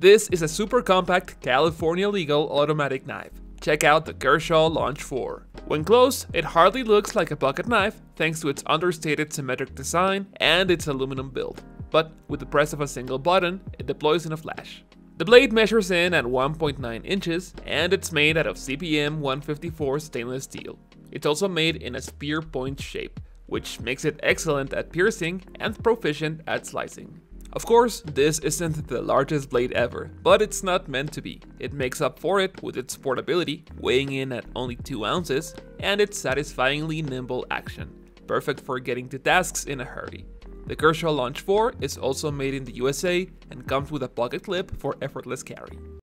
This is a super compact California legal automatic knife. Check out the Kershaw Launch 4. When close, it hardly looks like a pocket knife thanks to its understated symmetric design and its aluminum build. But with the press of a single button, it deploys in a flash. The blade measures in at 1.9 inches and it's made out of CPM 154 stainless steel. It's also made in a spear point shape, which makes it excellent at piercing and proficient at slicing. Of course, this isn't the largest blade ever, but it's not meant to be. It makes up for it with its portability, weighing in at only 2 ounces, and its satisfyingly nimble action, perfect for getting to tasks in a hurry. The Kershaw Launch 4 is also made in the USA and comes with a pocket clip for effortless carry.